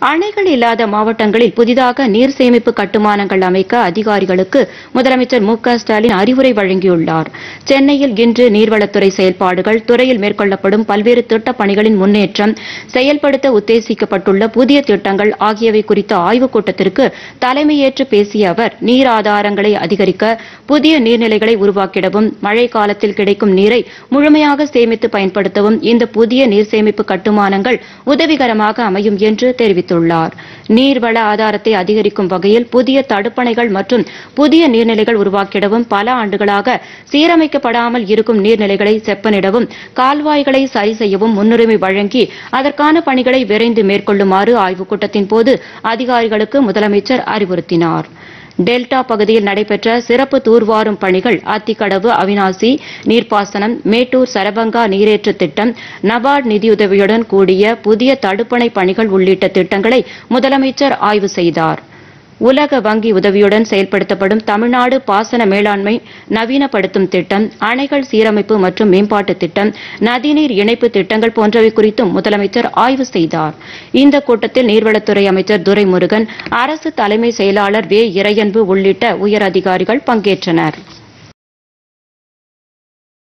அணைகள் இல்லாத மாவட்டங்களில் புதிதாக நீர் சேமிப்பு கட்டுமானங்கள் அமைக்க அதிகாரிகளுக்கு முதலமைச்சர் மு ஸ்டாலின் அறிவுரை வழங்கியுள்ளார். சென்னையில் இன்று நீர்வளத்துறை செயல்பாடுகள் துறையில் மேற்கொள்ளப்படும் பல்வேறு திட்டப் பணிகளின் முன்னேற்றம் செயல்படுத்த உத்தேசிக்கப்பட்டுள்ள புதிய திட்டங்கள் ஆகியவை குறித்த ஆய்வுக் கூட்டத்திற்கு தலைமையேற்று பேசிய அவர் நீர் ஆதாரங்களை அதிகரிக்க புதிய நீர்நிலைகளை உருவாக்கிடவும் மழை காலத்தில் கிடைக்கும் நீரை முழுமையாக சேமித்து பயன்படுத்தவும் இந்த புதிய நீர் சேமிப்பு கட்டுமானங்கள் உதவிகரமாக அமையும் என்று தெரிவித்தார். தெரிவித்துள்ளார். நீர்வள ஆதாரத்தை அதிகரிக்கும் வகையில் புதிய தடுப்பணைகள் மற்றும் புதிய நீர்நிலைகள் உருவாக்கிடவும் பல ஆண்டுகளாக சீரமைக்கப்படாமல் இருக்கும் நீர்நிலைகளை செப்பனிடவும் கால்வாய்களை சரி செய்யவும் முன்னுரிமை வழங்கி அதற்கான பணிகளை விரைந்து மேற்கொள்ளுமாறு ஆய்வுக் கூட்டத்தின் போது அதிகாரிகளுக்கு முதலமைச்சர் அறிவுறுத்தினார். டெல்டா பகுதியில் நடைபெற்ற சிறப்பு தூர்வாரும் பணிகள் அத்திக்கடவு அவினாசி நீர்ப்பாசனம் மேட்டூர் சரபங்கா நீரேற்று திட்டம் நபார்டு நிதியுதவியுடன் கூடிய புதிய தடுப்பணை பணிகள் உள்ளிட்ட திட்டங்களை முதலமைச்சர் ஆய்வு செய்தார். உலக வங்கி உதவியுடன் செயல்படுத்தப்படும் தமிழ்நாடு பாசன மேலாண்மை நவீனப்படுத்தும் திட்டம் அணைகள் சீரமைப்பு மற்றும் மேம்பாட்டு திட்டம் நதிநீர் இணைப்பு திட்டங்கள் போன்றவை குறித்தும் முதலமைச்சர் ஆய்வு செய்தார். இந்த கூட்டத்தில் நீர்வளத்துறை அமைச்சர் துரைமுருகன் அரசு தலைமை செயலாளர் வே இறையன்பு உள்ளிட்ட உயர் அதிகாரிகள் பங்கேற்றனர்.